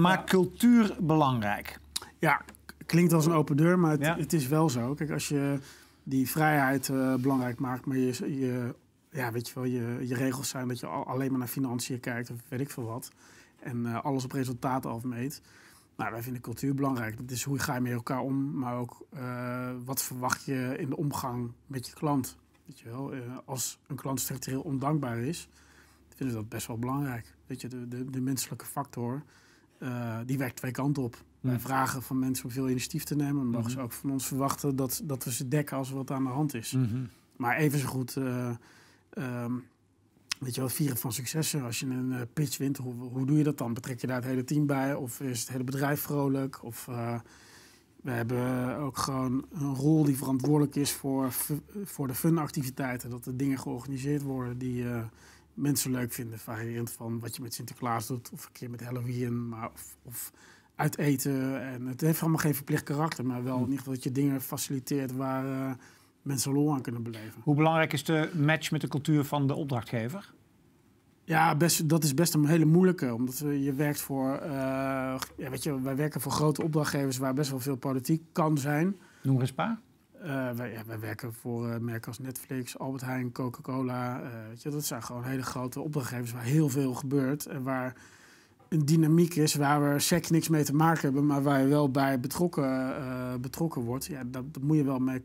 Maar cultuur belangrijk. Ja, klinkt als een open deur, maar het, Ja. het is wel zo. Kijk, als je die vrijheid eh, belangrijk maakt, maar je, je, ja, weet je, wel, je, je regels zijn dat je al- alleen maar naar financiën kijkt of weet ik veel wat. En eh, alles op resultaten afmeet. Nou, wij vinden cultuur belangrijk. Dat is hoe ga je met elkaar om, maar ook eh, wat verwacht je in de omgang met je klant. Weet je wel, als een klant structureel ondankbaar is, vinden we dat best wel belangrijk. Weet je, de, de, de menselijke factor, eh, die werkt twee kanten op. Wij vragen van mensen om veel initiatief te nemen. Dan mogen ze Mhm. ook van ons verwachten dat, dat we ze dekken als er wat aan de hand is. Mhm. Maar even zo goed, eh, ehm, weet je wel, vieren van successen. Als je een eh, pitch wint, hoe, hoe doe je dat dan? Betrek je daar het hele team bij? Of is het hele bedrijf vrolijk? Of we hebben ook gewoon een rol die verantwoordelijk is voor, voor de funactiviteiten. Dat er dingen georganiseerd worden die mensen leuk vinden. Variërend van wat je met Sinterklaas doet, of een keer met Halloween, maar of, of uit eten. En het heeft allemaal geen verplicht karakter, maar wel in ieder geval dat je dingen faciliteert waar eh, mensen lol aan kunnen beleven. Hoe belangrijk is de match met de cultuur van de opdrachtgever? Ja, best, dat is best een hele moeilijke. Omdat je werkt voor. eh, ja, weet je, wij werken voor grote opdrachtgevers waar best wel veel politiek kan zijn. Noem eens een paar. Eh, wij, werken voor eh, merken als Netflix, Albert Heijn, Coca-Cola. eh, weet je, dat zijn gewoon hele grote opdrachtgevers waar heel veel gebeurt. En waar een dynamiek is waar we sec niks mee te maken hebben, maar waar je wel bij betrokken, betrokken wordt. Ja, dat, dat moet je wel mee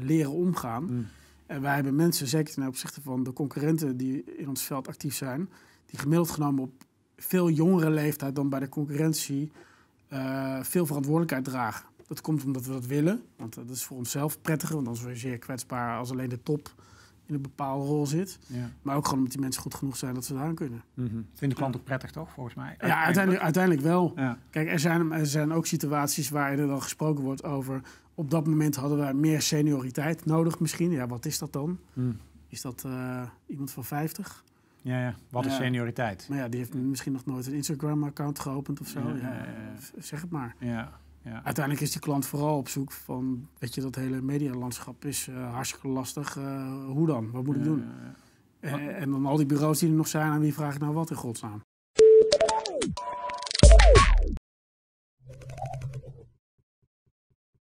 leren omgaan. Mm. En wij hebben mensen, zeker ten opzichte van de concurrenten die in ons veld actief zijn, die gemiddeld genomen op veel jongere leeftijd dan bij de concurrentie veel verantwoordelijkheid dragen. Dat komt omdat we dat willen, want dat is voor onszelf prettiger, want anders word je zeer kwetsbaar als alleen de top in een bepaalde rol zit. Ja. Maar ook gewoon omdat die mensen goed genoeg zijn dat ze aan kunnen. Mhm. Vindt de klant ook prettig, toch? Volgens mij. Ja, uiteindelijk, uiteindelijk wel. Ja. Kijk, er zijn, er zijn ook situaties waar er dan gesproken wordt over... op dat moment hadden wij meer senioriteit nodig misschien. Ja, wat is dat dan? Mm. Is dat eh, iemand van 50? ja, ja. Wat is senioriteit? Maar ja, die heeft misschien nog nooit een Instagram-account geopend of zo. Zeg het maar. Ja, ja. Uiteindelijk is die klant vooral op zoek van... weet je, dat hele medialandschap is eh, hartstikke lastig. Eh, hoe dan? Wat moet ik Ja, doen? ja, ja. Eh, en dan al die bureaus die er nog zijn... aan wie vraag ik nou wat in godsnaam?